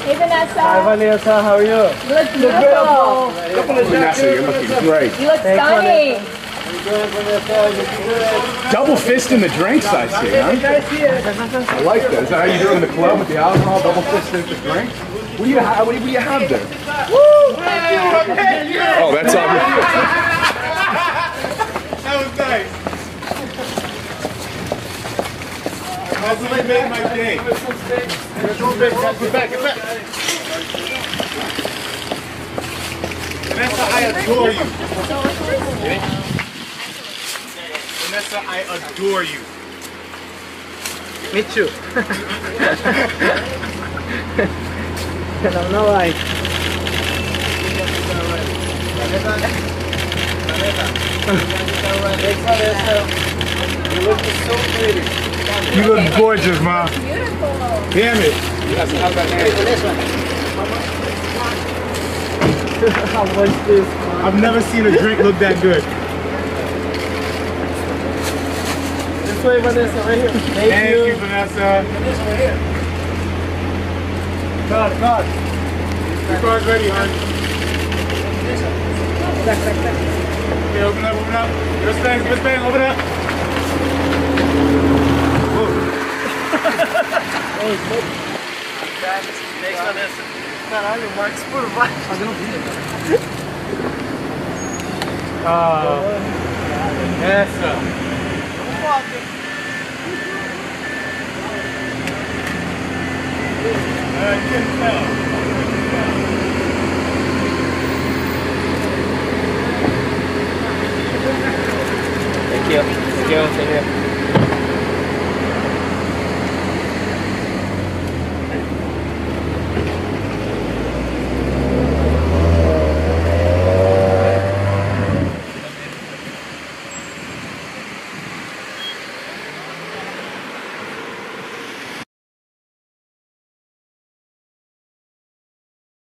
Hey, Vanessa. Hi, Vanessa. How are you? You look beautiful. Vanessa, you're looking great. You look stunning. Double fist in the drinks, I see, huh? I like that. Is that how you do it in the club with the alcohol? Double fist in the drinks? What do you have? What do you have there? Oh, that's all. That's made my day. Get back, get back. Vanessa, I adore you. Vanessa, I adore you. Me too. I don't know why. You look so pretty. You look gorgeous, ma. Beautiful. Damn it. How much? I've never seen a drink look that good. This way, Vanessa, right here. Thank, Thank you, Vanessa. Cut, cut. Your car's ready, hon. Okay, open up, open up. Miss Bang, Miss Bang, open up. Caralho, o Marcos por baixo. Fazendo vídeo. Ah, essa. Foda. Aqui, ó. Aqui, ó. aqui ó.